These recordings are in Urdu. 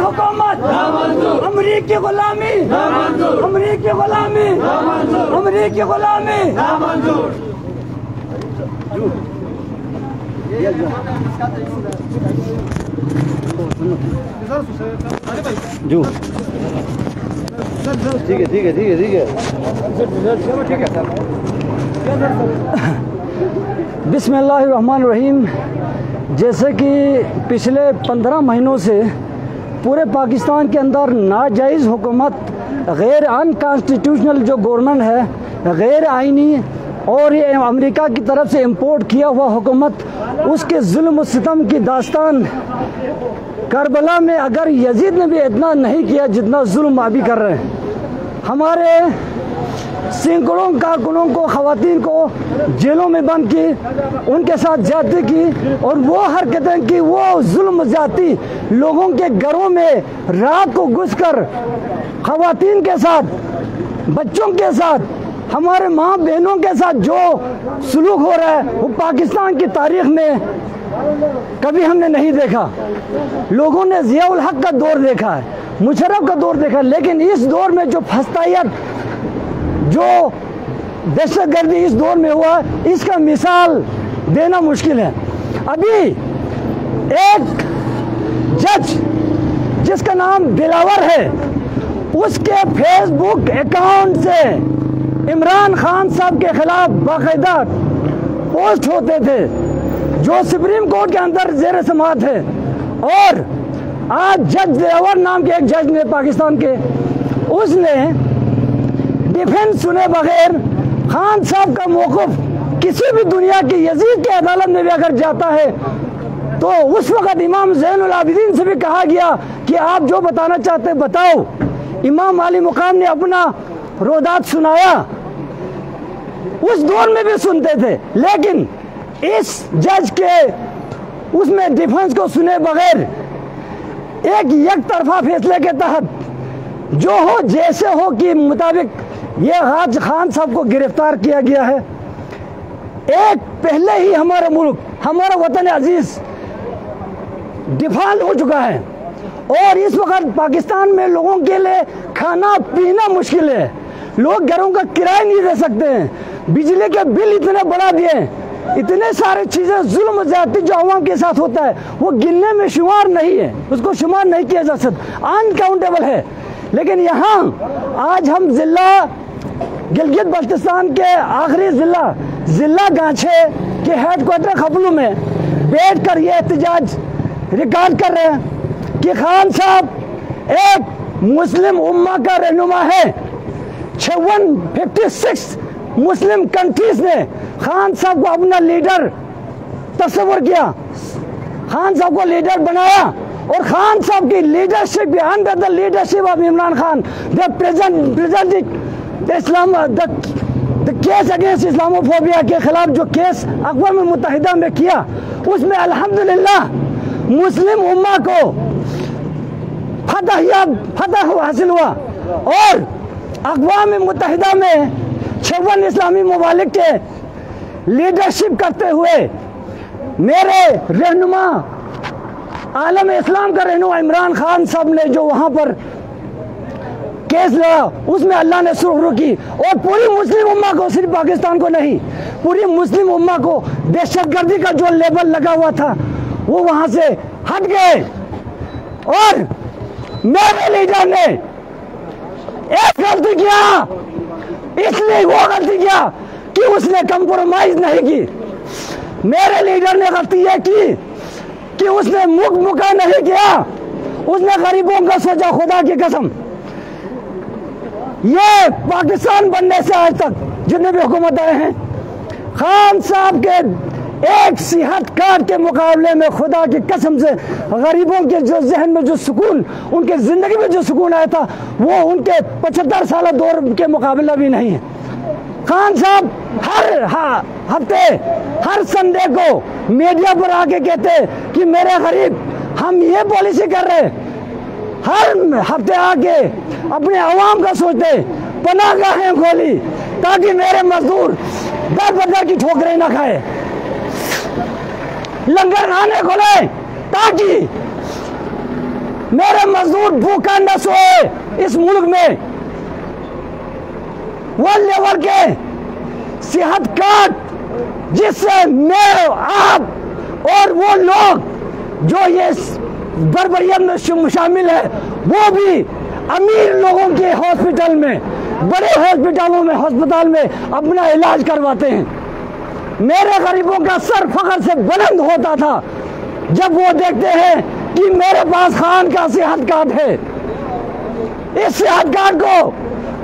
حکومت امریکی غلامی امریکی غلامی امریکی غلامی جو۔ ٹھیک ہے ٹھیک ہے ٹھیک ہے ٹھیک ہے۔ بسم اللہ الرحمن الرحیم۔ جیسے کہ پچھلے پندرہ مہینوں سے پورے پاکستان کے اندر ناجائز حکومت، غیر ان کانسٹیٹیوشنل جو گورنمنٹ ہے، غیر آئینی اور یہ امریکہ کی طرف سے امپورٹ کیا ہوا حکومت، اس کے ظلم و ستم کی داستان کربلا میں اگر یزید نے بھی اتنا نہیں کیا جتنا ظلم ابھی کر رہے ہیں۔ ہمارے سینکڑوں کارکنوں کو، خواتین کو جیلوں میں بند کی، ان کے ساتھ زیادتی کی اور وہ حرکتیں کی، وہ ظلم زیادتی لوگوں کے گھروں میں رات کو گھس کر خواتین کے ساتھ، بچوں کے ساتھ ہمارے ماں بہنوں کے ساتھ جو سلوک ہو رہا ہے، وہ پاکستان کی تاریخ میں کبھی ہم نے نہیں دیکھا۔ لوگوں نے ضیاء الحق کا دور دیکھا ہے، مشرف کا دور دیکھا لیکن اس دور میں جو پھستائیت جو دہشت گردی اس دور میں ہوا، اس کا مثال دینا مشکل ہے۔ ابھی ایک جج جس کا نام دلاور ہے، اس کے فیس بک اکاؤنٹ سے عمران خان صاحب کے خلاف باقاعدہ پوسٹ ہوتے تھے، جو سپریم کورٹ کے اندر زیر سماعت ہے۔ اور آج جج دلاور نام کے ایک جج نے پاکستان کے، اس نے ڈیفنس سنے بغیر خان صاحب کا موقف کسی بھی دنیا کی یزید کی عدالت میں بھی اگر جاتا ہے، تو اس وقت امام زین العابدین سے بھی کہا گیا کہ آپ جو بتانا چاہتے بتاؤ۔ امام علی مقام نے اپنا رودات سنایا۔ اس دور میں بھی سنتے تھے، لیکن اس جج کے اس میں ڈیفنس کو سنے بغیر ایک یک طرفہ فیصلے کے تحت جو ہو جیسے ہو کہ مطابق یہ حاج خان صاحب کو گرفتار کیا گیا ہے۔ ایک پہلے ہی ہمارا ملک، ہمارا وطن عزیز ڈیفالٹ ہو چکا ہے۔ اور اس وقت پاکستان میں لوگوں کے لیے کھانا پینا مشکل ہے۔ لوگ گھروں کا کرایہ نہیں دے سکتے۔ ہیں بجلی کے بل اتنے بڑھا دیے اتنے سارے چیزیں ظلم زیادتی جو عوام کے ساتھ ہوتا ہے، وہ گننے میں شمار نہیں ہے۔ اس کو شمار نہیں کیا جا سکتا۔ انکاؤنٹیبل ہے۔ لیکن یہاں آج ہم ضلع گلگت بلتستان کے آخری ضلع ضلع گانچھے کے ہیڈ کوارٹر خپلو میں بیٹھ کر یہ احتجاج ریکارڈ کر رہے ہیں کہ خان صاحب ایک مسلم امہ کا رہنما ہے۔ چھون ففٹی سکس مسلم کنٹریز نے خان صاحب کو اپنا لیڈر تصور کیا۔ خان صاحب کو لیڈر بنایا اور خان صاحب کی leadership under the leadership of Imran Khan the present present Islam the case against Islamophobia کے خلاف جو کیس اقوام متحدہ میں کیا، اس میں الحمدللہ مسلم امہ کو فتح یا فتح حاصل ہوا اور اقوام متحدہ میں چھون اسلامی ممالک کے لیڈرشپ کرتے ہوئے میرے رہنما عالم اسلام کا رہنما عمران خان صاحب نے جو وہاں پر کیس لڑا، اس میں اللہ نے سرخ کی اور پوری مسلم امہ کو، صرف پاکستان کو نہیں، پوری مسلم امہ کو دہشت گردی کا جو لیبل لگا ہوا تھا، وہ وہاں سے ہٹ گئے۔ اور میرے لیڈر نے ایک غلطی کیا۔ اس لیے وہ غلطی کیا کہ اس نے کمپرومائز نہیں کی۔ میرے لیڈر نے غلطی یہ کی کہ اس نے مک مکا نہیں کیا۔ اس نے غریبوں کا سوچا خدا کی قسم۔ یہ پاکستان بننے سے آج تک جتنے بھی حکومت آئے ہیں، خان صاحب کے ایک صحت کارڈ کے مقابلے میں خدا کی قسم سے غریبوں کے جو ذہن میں جو سکون، ان کے زندگی میں جو سکون آیا تھا، وہ ان کے پچہتر سالہ دور کے مقابلہ بھی نہیں ہے۔ خان صاحب، ہر ہفتے، ہر سنڈے کو میڈیا پر آ کے کہتے کہ میرے غریب، ہم یہ پالیسی کر رہے ہر ہفتے آ کے اپنے عوام کا سوچتے، پناہ گاہیں کھولی تاکہ میرے مزدور در بدر کی ٹھوکریں نہ کھائے لنگر خانے کھولے تاکہ میرے مزدور بھوکا نہ سوئے اس ملک میں۔ وہ لیول کے صحت کارڈ، جس سے میں آپ اور وہ لوگ جو یہ بربریت میں شامل ہے وہ بھی امیر لوگوں کے ہاسپٹل میں، بڑے ہاسپٹلوں میں، ہسپتال میں اپنا علاج کرواتے ہیں۔ میرے غریبوں کا سر فخر سے بلند ہوتا تھا۔ جب وہ دیکھتے ہیں کہ میرے پاس خان کا صحت کارڈ ہے۔ اس صحت کارڈ کو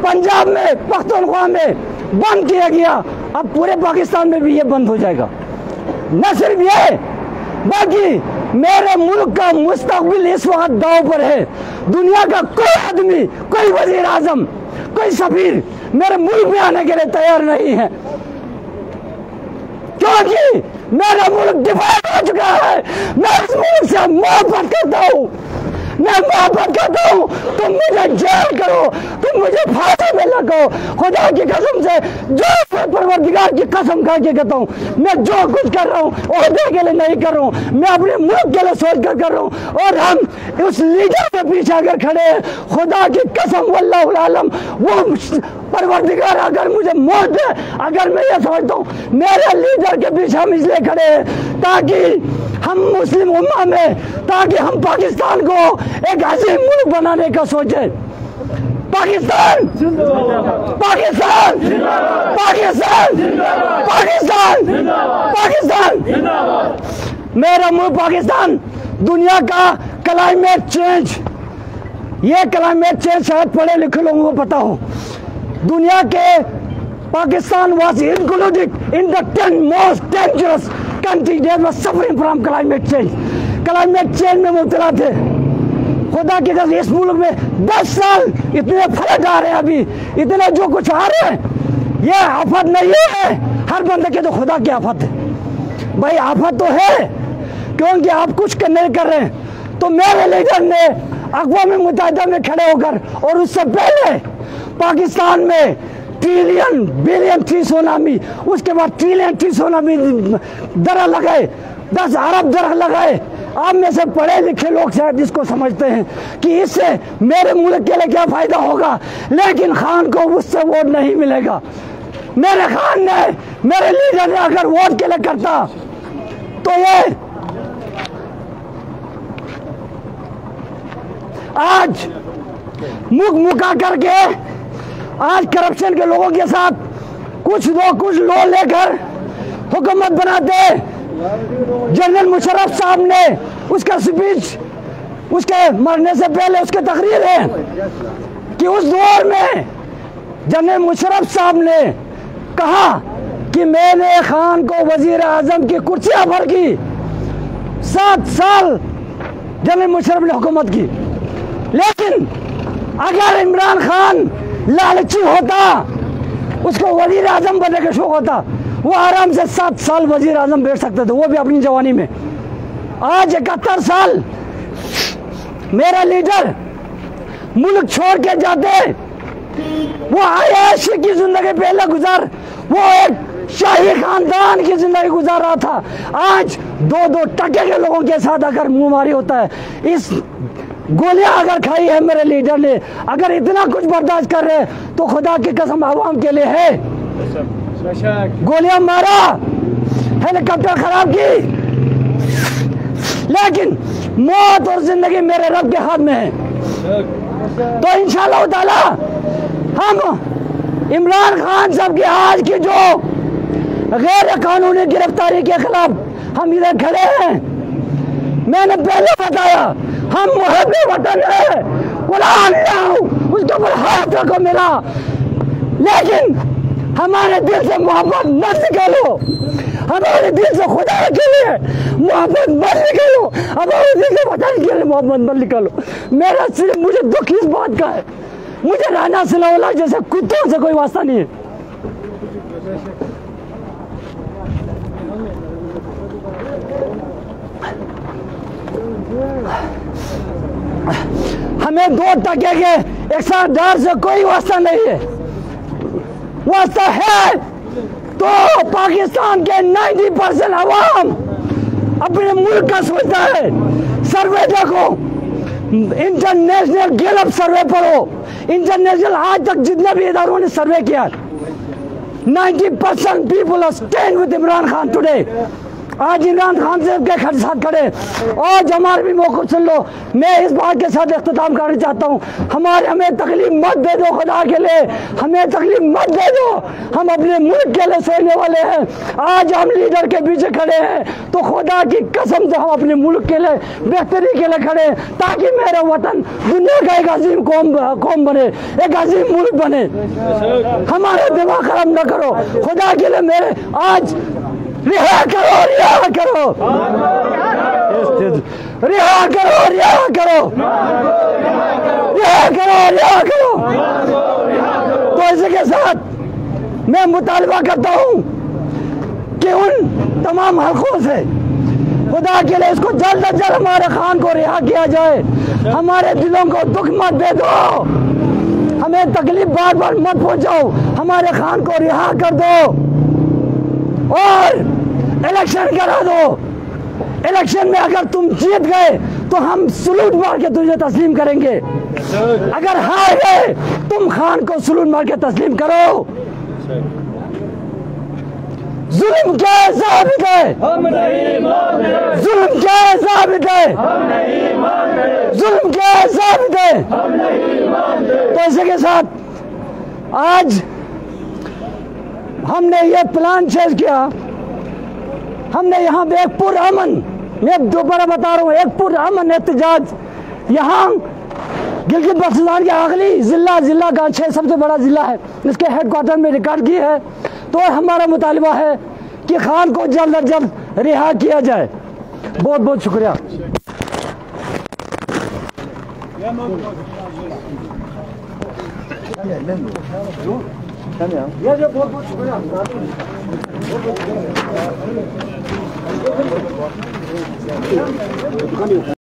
پنجاب میں، پختونخوا میں بند کیا گیا۔ اب پورے پاکستان میں بھی یہ بند ہو جائے گا۔ نہ صرف یہ باقی میرے ملک کا مستقبل اس وقت داؤ پر ہے۔ دنیا کا کوئی آدمی، کوئی وزیر اعظم، کوئی سفیر میرے ملک میں آنے کے لیے تیار نہیں ہے۔ کیونکہ میرا ملک ڈیفائن ہو چکا ہے۔ میں اس ملک سے محبت کرتا ہوں۔ میں محبت کرتا ہوں۔ تم مجھے جیل کرو۔ تم مجھے پھانسی میں لگو خدا کی قسم سے جو پروردگار کی قسم کھا کے کہتا ہوں، میں جو کچھ کر رہا ہوں، عہدے کے لیے نہیں کر رہا ہوں، میں اپنے ملک کے لیے سوچ کر کر رہا ہوں۔ اور ہم اس لیڈر کے پیچھے اگر کھڑے ہیں، خدا کی قسم، واللہ العالم، وہ پروردگار اگر مجھے موت دے، اگر میں یہ سمجھتا ہوں، میرے لیڈر کے پیچھے ہم اس لیے کھڑے ہیں تاکہ ہم مسلم امہ میں تاکہ ہم پاکستان کو ایک عظیم ملک بنانے کا سوچیں۔ پاکستان! پاکستان! پاکستان! پاکستان! پاکستان! میرا ملک پاکستان، دنیا کا کلائمیٹ چینج یہ کلائمیٹ چینج شاید پڑھے لکھے لوگوں کو پتا ہو۔ دنیا کے Pakistan was included in the ten most dangerous country that suffering from climate change climate change میں مبتلا تھے۔ خدا کے قسم اس ملک میں دس سال اتنے فلٹ آ رہے ہیں ابھی، اتنے جو کچھ آ رہے ہیں، یہ آفت نہیں ہے۔ ہر بندے کے تو خدا کی آفت ہے۔ بھائی آفت تو ہے، کیونکہ آپ کچھ نہیں کر رہے۔ ہیں تو میرے لیڈر نے اقوام متحدہ میں کھڑے ہو کر، اور اس سے پہلے پاکستان میں ٹریلین، بلین ٹری سونامی۔ اس کے بعد ٹریلین ٹری سونامی درخت لگائے۔ دس ارب درخت لگائے۔ آپ میں سے پڑھے لکھے لوگ شاید اس کو سمجھتے ہیں کہ اس سے میرے ملک کے لیے کیا فائدہ ہوگا؟ لیکن خان کو اس سے ووٹ نہیں ملے گا۔ میرے خان نے میرے لیڈر نے اگر ووٹ کے لیے کرتا تو یہ آج مک مکا کر کے آج کرپشن کے لوگوں کے ساتھ کچھ لوگ کچھ لو لے کر حکومت بناتے جنرل مشرف صاحب نے اس کا سپیچ، اس کے مرنے سے پہلے اس کے تقریر ہے کہ اس دور میں جنرل مشرف صاحب نے کہا کہ میں نے خان کو وزیر اعظم کی کرسیاں بھر کی۔ سات سال جنرل مشرف نے حکومت کی۔ لیکن اگر عمران خان لالچی ہوتا، اس کو وزیر اعظم بننے کا شوق ہوتا وہ آرام سے سات سال وزیر اعظم بیٹھ سکتے تھے، وہ بھی اپنی جوانی میں۔ آج اکہتر سال میرا لیڈر ملک چھوڑ کے جاتے وہ عیاشی کی زندگی پہلے گزار، وہ ایک شاہی خاندان کی زندگی گزار رہا تھا۔ آج دو دو ٹکے کے لوگوں کے ساتھ اگر منہ ماری ہوتا ہے، اس گولیاں اگر کھائی ہے میرے لیڈر نے، اگر اتنا کچھ برداشت کر رہے تو خدا کی قسم عوام کے لیے ہے۔ گولیاں مارا ہیلی کاپٹر خراب کی۔ لیکن موت اور زندگی میرے رب کے ہاتھ میں ہے۔ تو انشاءاللہ تعالی ہم عمران خان صاحب کی آج کی جو غیر قانونی گرفتاری کے خلاف ہم ادھر کھڑے ہیں میں نے پہلے بتایا ہم محب وطن ہیں قرآن اس کے اوپر ہاتھ رکھو میرا۔ لیکن ہمارے دل سے محبت مت نکالو۔ ہمارے دل سے خدا کے لیے محبت مت نکالو۔ ہمارے دل سے وطن کے لیے محبت مت نکالو۔ میرا صرف مجھے دکھ اس بات کا ہے۔ مجھے رانا صلاح جیسے کتوں سے کوئی واسطہ نہیں ہے۔ ہمیں دو تکے کے ایک ساتھ دار سے کوئی واسطہ نہیں ہے۔ واسطہ ہے تو پاکستان کے نائنٹی پرسن عوام اپنے ملک کا سوچتا ہے۔ سروے دیکھو۔ انٹرنیشنل گیلپ سروے پڑھو۔ انٹرنیشنل آج تک جتنے بھی اداروں نے سروے کیا ninety percent people are stand Imran Khan today آج عمران خان صاحب کے خط ساتھ کھڑے اور جمال بھی موقع سن لو۔ میں اس بات کے ساتھ اختتام کرنا چاہتا ہوں۔ ہمارے، ہمیں تکلیف مت دے دو خدا کے لیے۔ ہمیں تکلیف مت دے دو۔ ہم اپنے ملک کے لیے سہنے والے ہیں۔ آج ہم لیڈر کے پیچھے کھڑے ہیں۔ تو خدا کی قسم سے ہم اپنے ملک کے لیے بہتری کے لیے کھڑے ہیں۔ تاکہ میرا وطن دنیا کا ایک عظیم قوم قوم بنے، ایک عظیم ملک بنے۔ ہمارے دماغ خراب نہ کرو۔ خدا کے لیے میرے آج رہا کرو رہا کرو۔ رہا کرو رہا کرو۔ رہا کرو رہا کرو۔ تو اسی کے ساتھ میں مطالبہ کرتا ہوں کہ ان تمام حلقوں سے خدا کے لیے اس کو جلد از جلد ہمارے خان کو رہا کیا جائے۔ ہمارے دلوں کو دکھ مت دے دو۔ ہمیں تکلیف بار بار مت پہنچاؤ۔ ہمارے خان کو رہا کر دو۔ اور الیکشن کرا دو۔ الیکشن میں اگر تم جیت گئے تو ہم سلوٹ مار کے تجھے تسلیم کریں گے۔ اگر ہار گئے، تم خان کو سلوٹ مار کے تسلیم کرو۔ ظلم کے ثابت ہے۔ ظلم کے ثابت ہے۔ ظلم کے ثابت ہے۔ تو اسی کے ساتھ۔ آج ہم نے یہ پلان چیز کیا۔ ہم نے یہاں بے ایک پور امن، میں دوبارہ بتا رہا ہوں، ایک پور امن احتجاج۔ یہاں گلگت بلتستان کے آخری ضلع ضلع گانچھے سب سے بڑا ضلع ہے، اس کے ہیڈ کوارٹر میں ریکارڈ کی ہے۔ تو ہمارا مطالبہ ہے کہ خان کو جلد از جلد رہا کیا جائے۔ بہت بہت شکریہ۔ بہت بہت شکریہ۔ ご覧いただきたいと思います。